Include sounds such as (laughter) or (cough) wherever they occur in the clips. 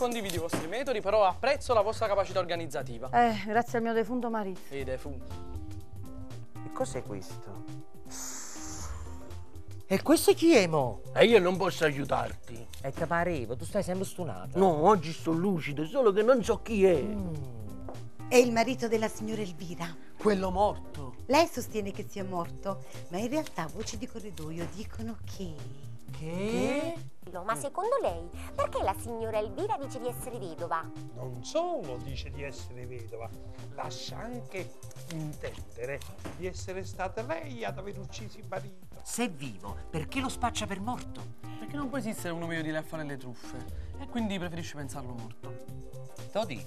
condivido i vostri metodi, però apprezzo la vostra capacità organizzativa. Eh, grazie al mio defunto marito. E defunto. E cos'è questo? E questo chi è mo? E io non posso aiutarti. È che parevo, tu stai sempre stunato. No, oggi sto lucido, solo che non so chi è. È il marito della signora Elvira. Quello morto. Lei sostiene che sia morto, ma in realtà voci di corridoio dicono che... Che? Ma secondo lei, perché la signora Elvira dice di essere vedova? Non solo dice di essere vedova, lascia anche intendere di essere stata lei ad aver ucciso il marito. Se è vivo, perché lo spaccia per morto? Perché non può esistere uno meglio di lei a fare le truffe. E quindi preferisci pensarlo morto. Todi,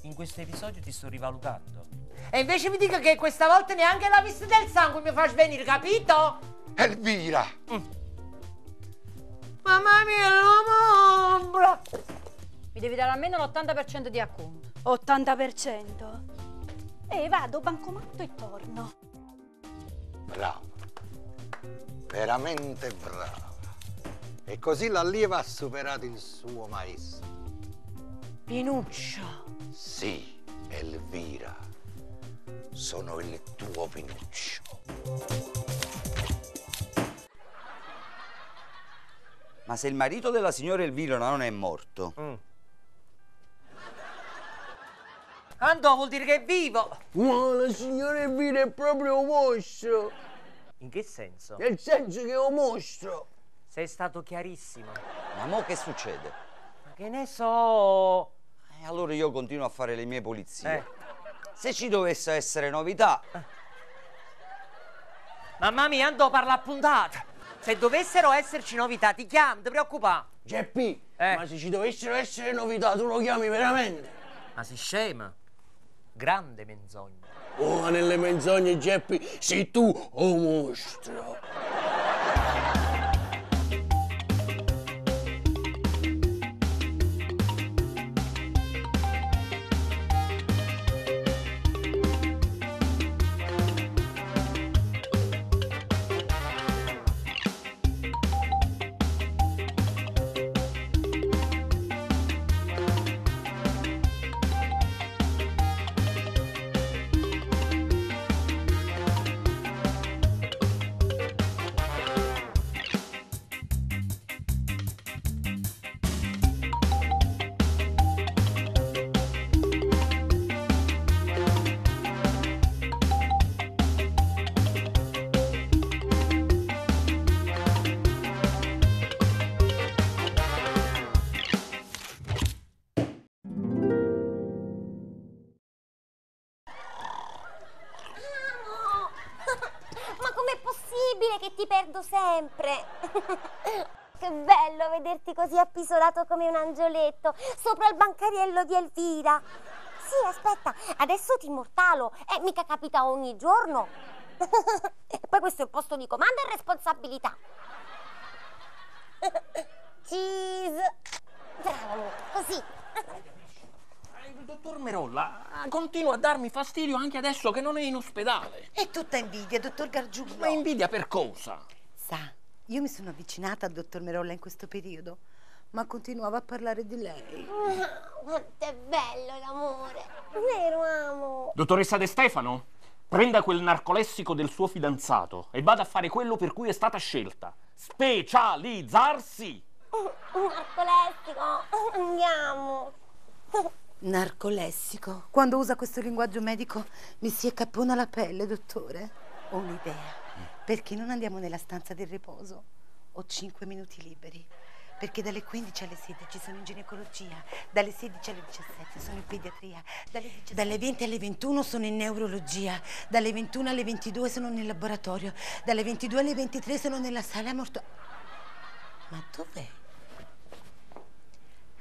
in questo episodio ti sto rivalutando. E invece mi dica che questa volta neanche la vista del sangue mi fa svenire, capito? Elvira! Mamma mia, l'uomo! Mi devi dare almeno l'80% di acconto. 80%. E vado, bancomatto e torno. Brava. Veramente brava. E così l'allieva ha superato il suo maestro. Pinuccio. Sì, Elvira. Sono il tuo Pinuccio. Ma se il marito della signora Elvira non è morto, Andò vuol dire che è vivo! No, la signora Elvira è proprio un mostro. In che senso? Nel senso che è un mostro. Sei stato chiarissimo. ma mo che succede? Ma che ne so? E allora io continuo a fare le mie pulizie. Eh. Se ci dovesse essere novità, Mamma mia, andò parla a puntata. Se dovessero esserci novità, ti chiamo, non ti preoccupare. Geppi, Eh. ma se ci dovessero essere novità, tu lo chiami veramente? Ma si scema? Grande menzogna. Oh, nelle menzogne, Geppi, sei tu un mostro. Sempre? (laughs) Che bello vederti così appisolato come un angioletto sopra il bancariello di Elvira. Sì, aspetta, adesso ti immortalo. Eh, mica capita ogni giorno. (laughs) Poi questo è il posto di comando e responsabilità. (laughs) Cheese. Bravo, così. Il dottor Merolla ah, continua a darmi fastidio anche adesso che non è in ospedale. È tutta invidia, dottor Gargiulo. Ma invidia per cosa? Sa, io mi sono avvicinata al dottor Merolla in questo periodo, ma continuava a parlare di lei. Quanto è bello l'amore. Vero, amo. Dottoressa De Stefano, prenda quel narcolessico del suo fidanzato e vada a fare quello per cui è stata scelta. Specializzarsi! Un narcolessico. Andiamo. Narcolessico. Quando usa questo linguaggio medico mi si accapona la pelle, dottore. Ho un'idea. Perché non andiamo nella stanza del riposo? Ho cinque minuti liberi. Perché dalle 15 alle 16 sono in ginecologia, dalle 16 alle 17 sono in pediatria, dalle, 17 dalle 20 alle 21 sono in neurologia, dalle 21 alle 22 sono nel laboratorio, dalle 22 alle 23 sono nella sala morto. Ma dov'è?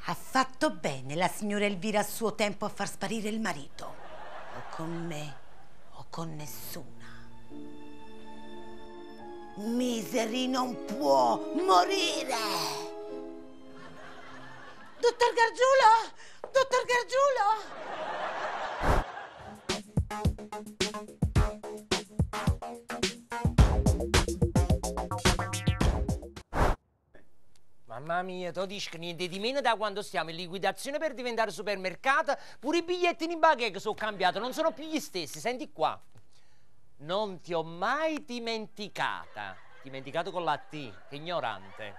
Ha fatto bene la signora Elvira a suo tempo a far sparire il marito. O con me o con nessuna. Misery non può morire! Dottor Gargiulo! Dottor Gargiulo! Mamma mia, dici che niente di meno da quando stiamo in liquidazione per diventare supermercato, pure i biglietti in baguette sono cambiati, non sono più gli stessi. Senti qua. Non ti ho mai dimenticata. Dimenticato con la T, che ignorante.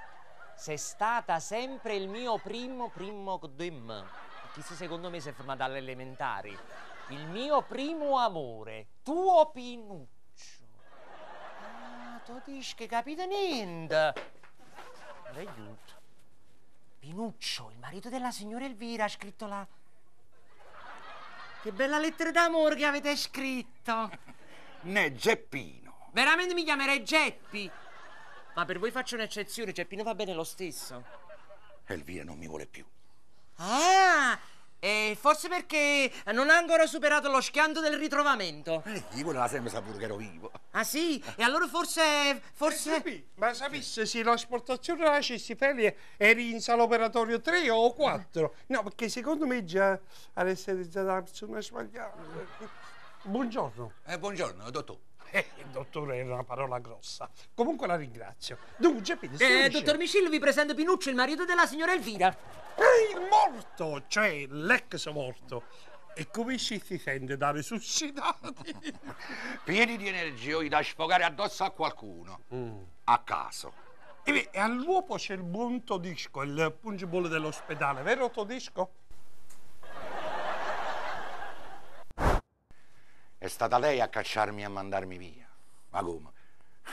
Sei stata sempre il mio primo primo dim. Chissà secondo me si è fermata alle elementari. Il mio primo amore, tuo Pinuccio. Ah, tu dici che capite niente. Aiuto. Pinuccio, il marito della signora Elvira, ha scritto la... Che bella lettera d'amore che avete scritto. Ne Geppino. Veramente mi chiamerei Geppi. Ma per voi faccio un'eccezione, Geppino va bene lo stesso. Elvira non mi vuole più. Ah, e forse perché non ha ancora superato lo schianto del ritrovamento. Eh, io voleva sempre saputo che ero vivo. Ah sì? E allora forse... forse... Eh, ma sapesse se l'asportazione della cestifelia eri in sala operatorio 3 o 4? No, perché secondo me già adesso è già la persona sbagliata. Buongiorno. Eh, buongiorno, dottor. Eh, il dottore è una parola grossa. Comunque la ringrazio. Dunque, Geppino, Eh, dottor Micillo, vi presento Pinuccio, il marito della signora Elvira. Eh, il morto, cioè l'ex morto. E come ci si sente da resuscitati? (laughs) Pieni di energia da sfogare addosso a qualcuno. A caso. E, beh, e all'uopo c'è il buon Todisco, il pungibolo dell'ospedale, vero Todisco? È stata lei a cacciarmi e a mandarmi via. Ma come?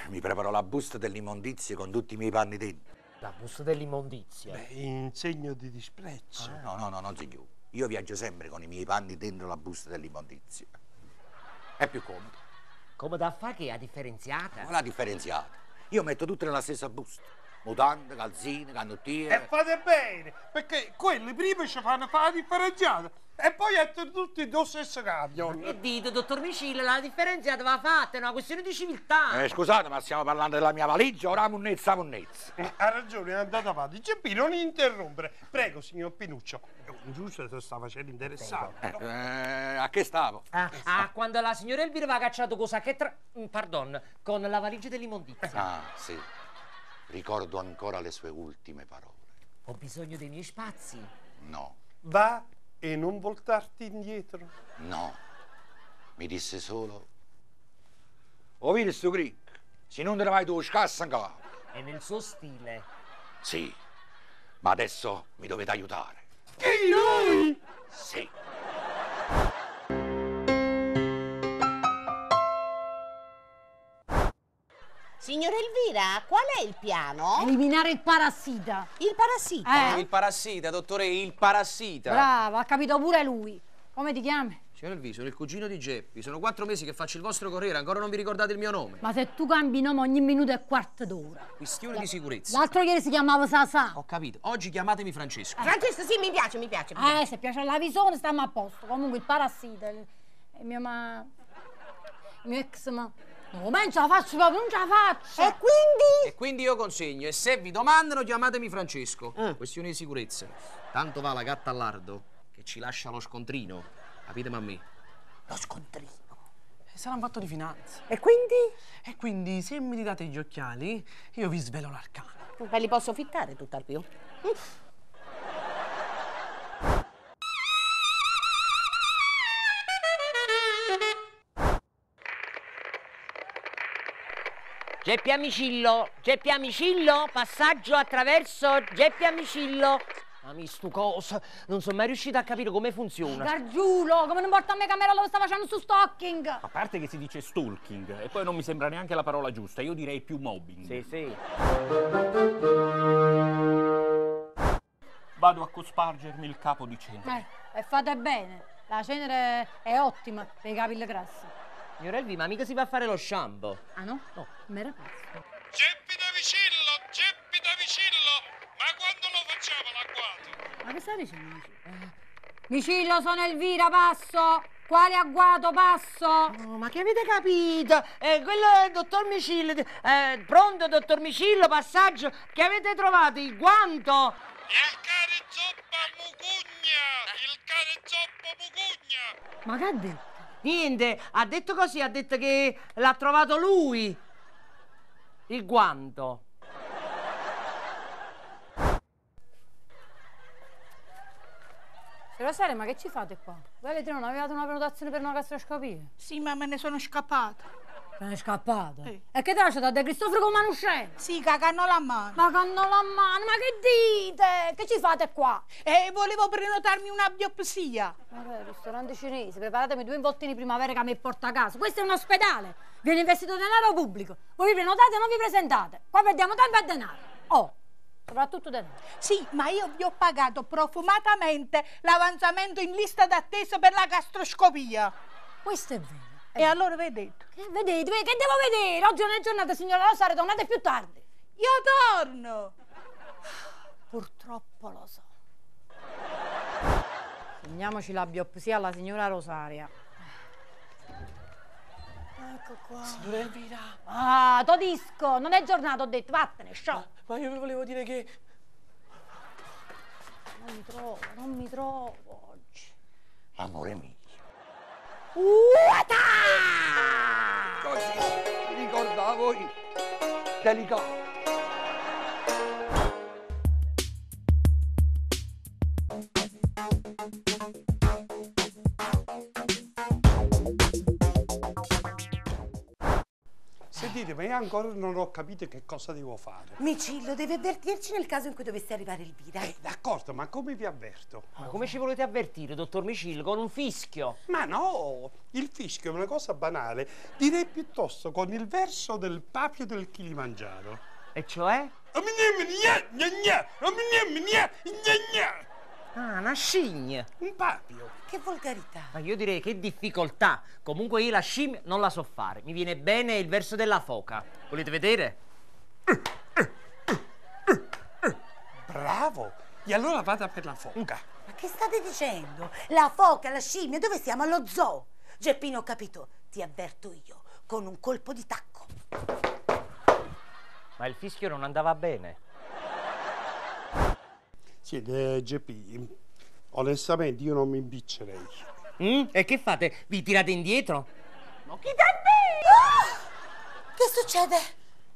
Mi preparò la busta dell'immondizia con tutti i miei panni dentro. La busta dell'immondizia. Beh, in segno di disprezzo. No, no, no, non signore. Io viaggio sempre con i miei panni dentro la busta dell'immondizia. È più comodo. Come da fa che è differenziata? Ma la differenziata. Io metto tutte nella stessa busta. Mutande, calzine, E canottiere. fate bene, perché quelli prima ci fanno fare la differenziata e poi mettono tutti lo stesso camion. Che dite, dottor Micillo, la differenziata va fatta, è una questione di civiltà. Eh, scusate, ma stiamo parlando della mia valigia, ora munnezza, munnezza. Eh, Ha ragione, è andato avanti. Geppino, non interrompere. Prego, signor Pinuccio. Eh, Giusto, se sta facendo interessante. no? Eh, a che stavo? Ah, ah, quando la signora Elvira aveva cacciato cosa che tra... mm, Pardon, con la valigia dell'immondizia. Ah, sì. Ricordo ancora le sue ultime parole. Ho bisogno dei miei spazi. No, Va e non voltarti indietro. no. Mi disse solo... Ho visto sto cric? Se non te ne vai tu, scassa capo. È nel suo stile. Sì, ma adesso mi dovete aiutare. Chi noi? Sì. Signora Elvira, qual è il piano? Eliminare il parassita. Il parassita? Eh? Il parassita, dottore, il parassita. Bravo, ha capito pure lui. Come ti chiami? Signor Elvi, sono il cugino di Geppi. Sono quattro mesi che faccio il vostro corriere, ancora non vi ricordate il mio nome. Ma se tu cambi nome ogni minuto e quarto d'ora. Questione di sicurezza. L'altro ieri si chiamava Sasà. Ho capito. Oggi chiamatemi Francesco. Francesco, sì, mi piace, mi piace. mi piace. Eh, se piace la visione stiamo a posto. Comunque il parassita, il, il mio ma... Il mio ex ma... No, ma non ce la faccio proprio, non ce la faccio. E quindi? E quindi io consegno. E se vi domandano, chiamatemi Francesco. Questione di sicurezza. Tanto va la gatta all'ardo che ci lascia lo scontrino. Capite, mammi? Lo scontrino. Eh, Sarà un fatto di finanza. E quindi? E quindi se mi date gli occhiali, io vi svelo l'arcano. Ve li posso fittare tutt'al più? Geppi Amicillo, Geppi Amicillo, passaggio attraverso Geppi Amicillo. Ma mi stu cosa, non sono mai riuscito a capire come funziona. Gargiulo, come non porta a me camera dove sta facendo su stalking? A parte che si dice stalking e poi non mi sembra neanche la parola giusta, io direi più mobbing. Sì, sì. Vado a cospargermi il capo di cena. Eh, e fate bene. La cenere è ottima per i capelli grassi. Signor Elvi, ma mica si va a fare lo shampoo. Ah no? No, mi era pazzo. Geppi da vicillo, Geppi da vicillo. Ma quando lo facciamo l'agguato? Ma che stai dicendo? Eh. Micillo, sono Elvira, passo! Quale agguato, passo? Oh, ma che avete capito? Eh, quello è il dottor Micillo. Eh, pronto, dottor Micillo, passaggio. Che avete trovato? Il guanto? Il cane zoppa mugugna, il cane zoppo mugugna. Ma che ha detto? Niente, ha detto così, ha detto che l'ha trovato lui. Il guanto. Rosaria, ma che ci fate qua? Voi le non avevate una prenotazione per una gastroscopia? Sì, ma me ne sono scappata. È scappata? Sì. E che te lasciate da Cristoforo con Manusceno? Sì, cagano la mano. Ma canno la mano, ma che dite? Che ci fate qua? E volevo prenotarmi una biopsia. Vabbè, ristorante cinese, preparatemi due involtini primavera che mi porta a casa. Questo è un ospedale. Viene investito denaro pubblico. Voi vi prenotate e non vi presentate. Qua perdiamo tempo e denaro. Oh, soprattutto denaro. Sì, ma io vi ho pagato profumatamente l'avanzamento in lista d'attesa per la gastroscopia. Questo è vero. E allora vedete. Che vedete? Che devo vedere? Oggi non è giornata, signora Rosaria, tornate più tardi. Io torno. Purtroppo lo so. Segniamoci la biopsia alla signora Rosaria. Ecco qua. Signora Elvira. Ah, todisco, non è giornata, ho detto, vattene, sciò. Ma io vi volevo dire che... Non mi trovo, non mi trovo oggi. Amore mio. Uata! Così ricordavo io. Delicato. Ma io ancora non ho capito che cosa devo fare. Micillo, devi avvertirci nel caso in cui dovesse arrivare Elvira. Eh, d'accordo, ma come vi avverto? Ma come ci volete avvertire, dottor Micillo? Con un fischio? Ma no, il fischio è una cosa banale. Direi piuttosto con il verso del papio del Kilimangiaro. E cioè? Ah, una scimmia. Un papio. Che volgarità. Ma io direi che difficoltà. Comunque io la scimmia non la so fare. Mi viene bene il verso della foca. Volete vedere? Bravo! E allora vada per la foca. Ma che state dicendo? La foca, la scimmia, dove siamo? Allo zoo. Geppino, ho capito. Ti avverto io, con un colpo di tacco. Ma il fischio non andava bene. Sì, eh, GP, onestamente io non mi impiccerei. Mm? E che fate? Vi tirate indietro? Che succede?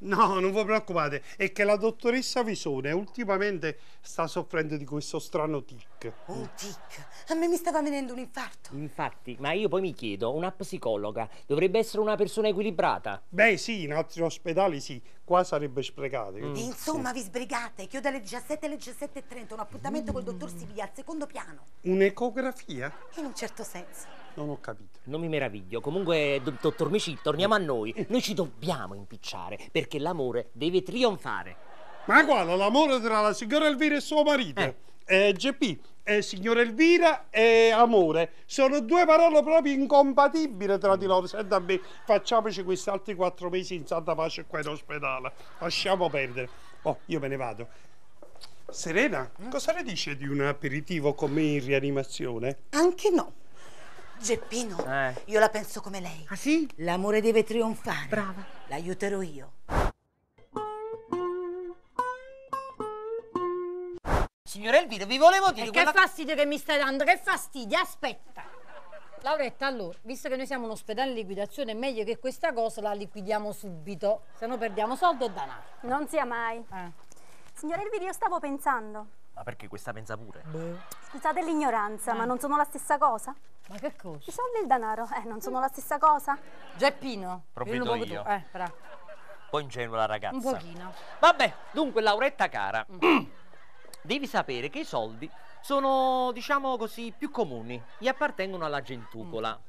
No, non vi preoccupate, è che la dottoressa Visone ultimamente sta soffrendo di questo strano tic. Un tic. A me mi stava venendo un infarto. Infatti, ma io poi mi chiedo, una psicologa dovrebbe essere una persona equilibrata? Beh sì, in altri ospedali sì, qua sarebbe sprecato. Mm. Insomma, vi sbrigate. Chiude alle 17 alle 17.30 un appuntamento col dottor Siviglia al secondo piano. Un'ecografia? In un certo senso. Non ho capito. Non mi meraviglio. Comunque, do- dottor Micil, torniamo a noi. Noi ci dobbiamo impicciare, perché l'amore deve trionfare. Ma quale? L'amore tra la signora Elvira e suo marito? Eh. Eh, GP, eh, signora Elvira e amore sono due parole proprio incompatibili tra di loro. Senta a me, facciamoci questi altri quattro mesi in santa pace qua in ospedale. Lasciamo perdere. Oh, io me ne vado. Serena, cosa ne dice di un aperitivo con me in rianimazione? Anche no. Geppino, Eh. io la penso come lei. Ah sì? L'amore deve trionfare. Brava. L'aiuterò io. Signora Elvira, vi volevo dire E che quella... fastidio che mi stai dando, che fastidio, aspetta. Lauretta, allora, visto che noi siamo un ospedale in liquidazione, è meglio che questa cosa la liquidiamo subito, se no perdiamo soldi e denaro. Non sia mai. Eh. Signora Elvira, io stavo pensando. Ma perché questa pensa pure? Scusate l'ignoranza, ma non sono la stessa cosa? Ma che cosa? I soldi e il denaro, eh, non sono la stessa cosa? Geppino. Provvedo io. tu. Eh, bravo. Un po' ingenua la ragazza. Un pochino. Vabbè, dunque, Lauretta cara, (clears throat) devi sapere che i soldi sono, diciamo così, più comuni e appartengono alla gentucola.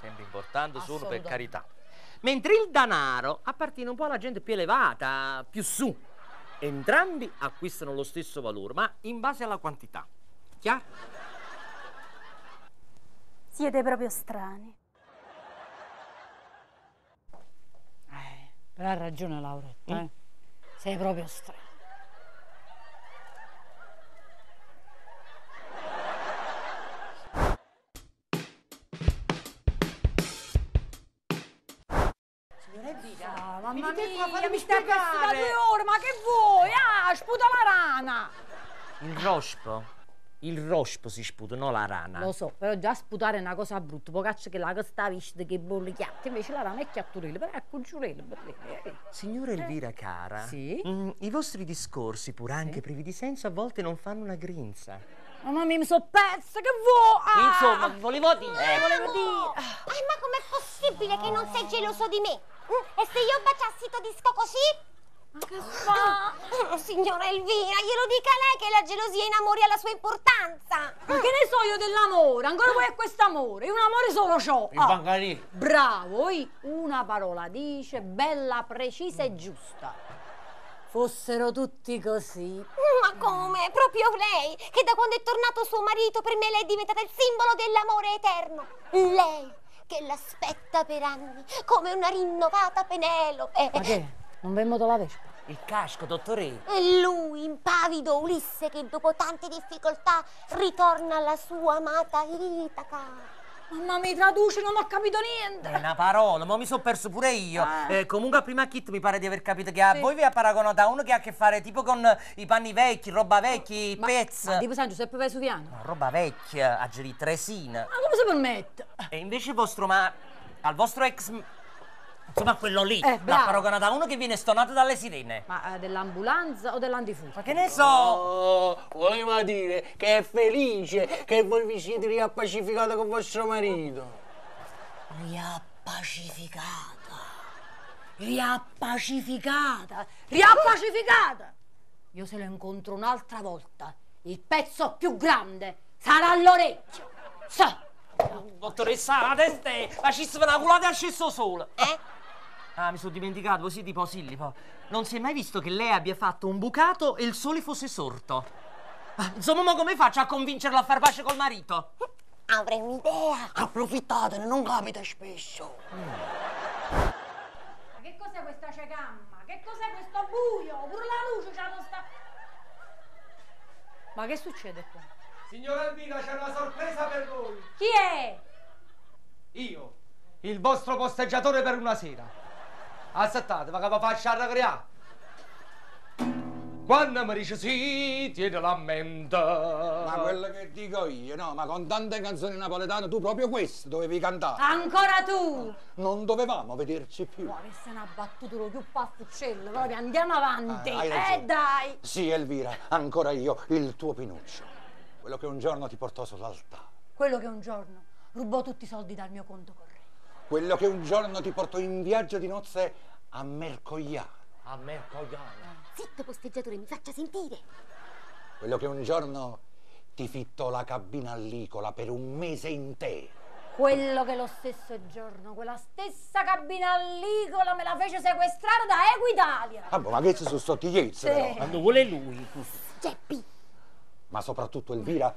Sempre importante, sono per carità. Mentre il denaro appartiene un po' alla gente più elevata, più su. Entrambi acquistano lo stesso valore, ma in base alla quantità. Chiaro? Siete proprio strani. Eh, però ha ragione Lauretta, Mm. eh. Sei proprio strano. Signora Elvira, Ah, mamma qua, mia, fatemi mi stai spiegare. da due ore, ma che vuoi? Ah, sputa la rana! Il rospo. Il rospo si sputa, non la rana. Lo so, però già sputare è una cosa brutta, pocaccia che la che sta vista che bolle chiatte, invece la rana è chiatturella, però è cucciurella, bellina. Signora Elvira cara, Sì? mm, i vostri discorsi, pur anche privi di senso, a volte non fanno una grinza. Mamma mia, mi so persa, che vuoi? Ah! Insomma, volevo dire. Eh, volevo dire. Eh, ma com'è possibile che non sei geloso di me? Mm, E se io baciassi tuo disco così? Ma che fa? Oh, signora Elvira, glielo dica lei che la gelosia in amore ha la sua importanza. Ma che ne so io dell'amore? Ancora vuoi questo amore? Io un amore solo c'ho. Il Ah, bancariere. bravo, io una parola dice, bella, precisa e giusta. Fossero tutti così. Ma come? Proprio lei, che da quando è tornato suo marito per me lei è diventata il simbolo dell'amore eterno. Lei, che l'aspetta per anni, come una rinnovata Penelope. Ma che? Non vemmo la vespa? Il casco, dottore. E lui, impavido Ulisse, che dopo tante difficoltà ritorna alla sua amata Itaca. Mamma mi traduci, non ho capito niente. È una parola, ma mi sono perso pure io. Eh, comunque a prima kit mi pare di aver capito che a Sì. voi vi ha paragonato a uno che ha a che fare tipo con i panni vecchi, roba vecchi, pezzi. Ma tipo San Giuseppe Vesuviano. No, roba vecchia, a Geri Tresina. Ma come si permette? E invece il vostro ma. al vostro ex. Insomma, quello lì. Eh, l'ha bravo. paragonato a uno che viene stonato dalle sirene. Ma eh, dell'ambulanza o dell'antifurto? Ma che ne so? Oh, voleva dire che è felice che voi vi siete riappacificati con vostro marito. Riappacificata. Riappacificata. Riappacificata. Io se lo incontro un'altra volta, il pezzo più grande sarà all'orecchio. Sa. Dottoressa, la testa è. Facisse una culata e ascesso solo. Eh? Ah, mi sono dimenticato, così tipo Sillipo. Non si è mai visto che lei abbia fatto un bucato e il sole fosse sorto. Ah, Insomma, ma come faccio a convincerla a far pace col marito? Avrei un'idea. Approfittatene, non capita spesso. Ma che cos'è questa cecamma? Che cos'è questo buio? Pure la luce c'ha non sta. Ma che succede qua? Signora Elvira, c'è una sorpresa per voi. Chi è? Io, il vostro posteggiatore per una sera. Aspettate, ma che vi faccio arrabbiare? Quando mi dice sì, tiene la mente. Ma quello che dico io, no, ma con tante canzoni napoletane tu proprio questo dovevi cantare. Ancora tu? Non dovevamo vederci più. Ma che se n'ha battuto lo più paffuccello, proprio andiamo avanti. Ah, ragione. eh dai! Sì, Elvira, ancora io, il tuo Pinuccio. Quello che un giorno ti portò sull'altare. Quello che un giorno rubò tutti i soldi dal mio conto corrente. Quello che un giorno ti portò in viaggio di nozze a Mercogliano. A Mercogliano. Zitto posteggiatore, mi faccia sentire. Quello che un giorno ti fittò la cabina allicola per un mese intero. Quello che lo stesso giorno, quella stessa cabina allicola me la fece sequestrare da Equitalia. Ah, boh, ma che ci sono sottigliezze, Sì. però. Quando vuole lui. Geppi. Ma soprattutto Elvira,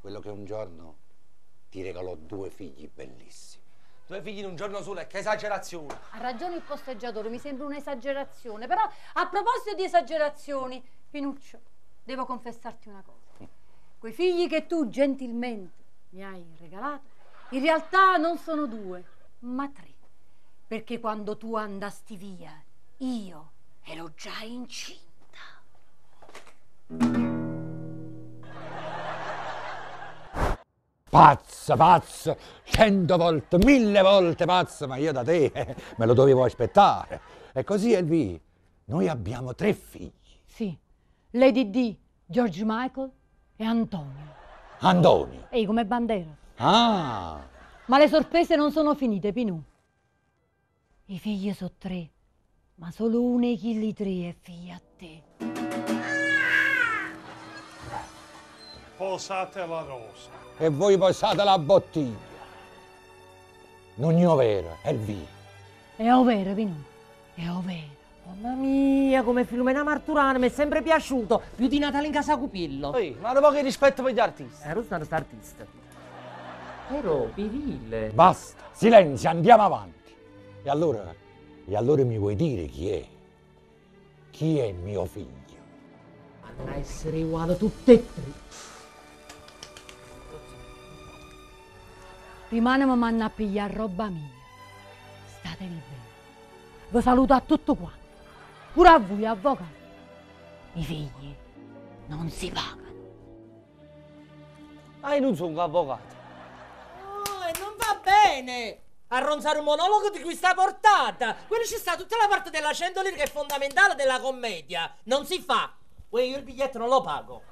quello che un giorno ti regalò due figli bellissimi. Due figli in un giorno solo, e che esagerazione. Ha ragione il posteggiatore, mi sembra un'esagerazione. Però a proposito di esagerazioni, Pinuccio, devo confessarti una cosa. Quei figli che tu gentilmente mi hai regalato, in realtà non sono due, ma tre. Perché quando tu andasti via, io ero già incinta. Pazza, pazza, cento volte, mille volte pazza, ma io da te eh, (laughs) me lo dovevo aspettare. E così, Elvi, noi abbiamo tre figli. Sì, Lady D, George Michael e Antonio. Antonio. Ehi, come bandiera. Ah, Ma le sorprese non sono finite, Pinù. I figli sono tre, ma solo uno dei chilli tre è figlia a te. Posate la rosa. e voi posate la bottiglia. Non è vero, Elvi. È ovvero, Pinù, è ovvero. Mamma mia, come Filomena Marturano, mi è sempre piaciuto. Più di Natale in casa Cupiello. Ehi, ma dopo che rispetto per gli artisti. Ero stato artista. Però, virile. Basta, silenzio, andiamo avanti. E allora, e allora mi vuoi dire chi è? Chi è mio figlio? A essere uguali tutte e tre. Rimane ma manna a pigliare roba mia. State liberi. Vi saluto a tutto quanto. Pure a voi, avvocati. I figli non si pagano. Ah, io non sono un avvocato. Oh, e non va bene! Arronzare un monologo di questa portata! Quello ci sta tutta la parte della 100 lire che è fondamentale della commedia! Non si fa! Uè, io il biglietto non lo pago!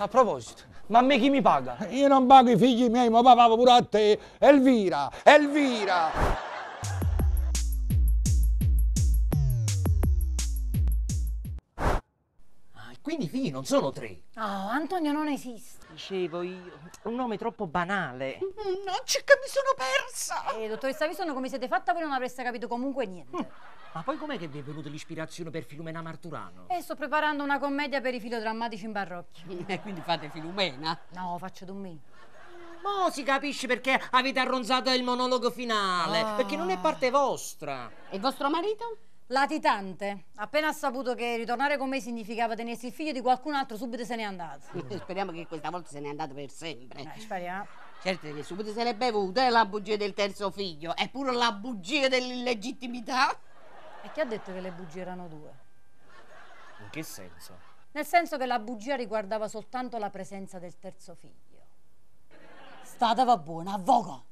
A proposito, ma a me chi mi paga? Io non pago i figli miei, ma papà pure a te. Elvira, Elvira. Ah, quindi i figli non sono tre. Oh, Antonio non esiste. Dicevo io, un nome troppo banale. Non c'è che mi sono persa. Eh, dottoressa Visono, come siete fatta voi non avreste capito comunque niente. Ma poi com'è che vi è venuta l'ispirazione per Filumena Marturano? E sto preparando una commedia per i filodrammatici in parrocchia. (laughs) E quindi fate Filumena? No, faccio Dommi. Mo si capisce perché avete arronzato il monologo finale, Ah. perché non è parte vostra. E il vostro marito? Latitante. Appena ha saputo che ritornare con me significava tenersi il figlio di qualcun altro, subito se n'è andato. (laughs) Speriamo che questa volta se n'è andato per sempre. Eh, speriamo. Certo che subito se l'è bevuta è la bugia del terzo figlio, è pure la bugia dell'illegittimità. E chi ha detto che le bugie erano due? In che senso? Nel senso che la bugia riguardava soltanto la presenza del terzo figlio. Stata va buona, avvoco.